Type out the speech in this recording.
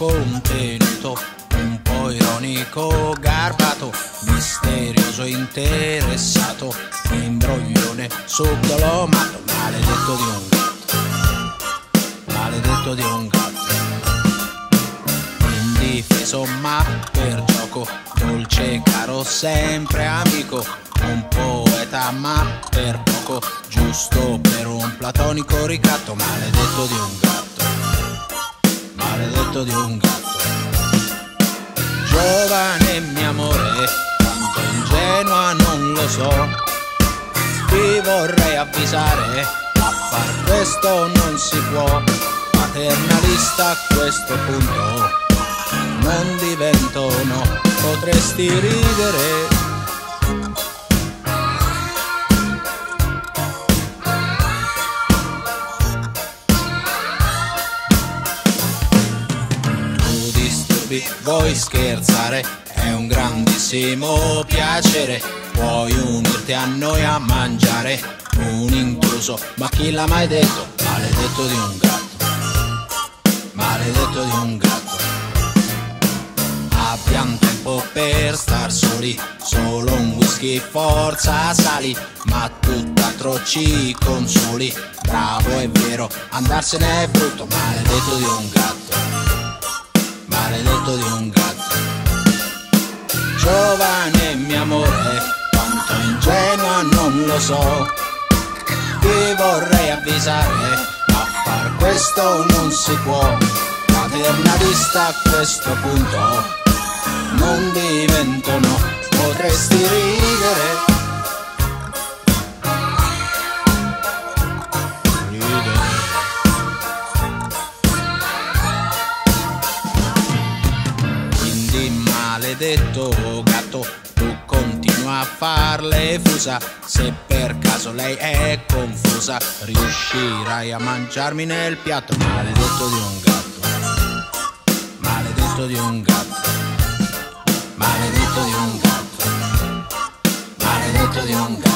contenuto, un po' ironico, garbato, misterioso, interessato, imbroglione, subdolomato, maledetto di un gatto, maledetto di un gatto. Indifeso ma per gioco, dolce, caro, sempre amico, un poeta ma per poco, giusto per un platonico ricatto, maledetto di un gatto maledetto di un gatto. Giovane mio amore, tanto ingenua non lo so. Ti vorrei avvisare, a far questo non si può. Paternalista a questo punto, non divento no, potresti ridere. Disturbi, vuoi scherzare, è un grandissimo piacere. Puoi unirti a noi a mangiare un intruso, ma chi l'ha mai detto? Maledetto di un gatto, maledetto di un gatto. Abbiamo tempo per star soli, solo un whisky, forza sali, ma tutt'altro ci consoli. Bravo è vero, andarsene è brutto, maledetto di un gatto, maledetto di un gatto. Giovane mio amore, quanto ingenua non lo so, ti vorrei avvisare, a far questo non si può. Paternalista a questo punto non divento no, potresti. Ridere. detto oh, gatto tu continua a farle fusa. Se per caso lei è confusa riuscirai a mangiarmi nel piatto. Maledetto di un gatto. Maledetto di un gatto. Maledetto di un gatto. Maledetto di un gatto.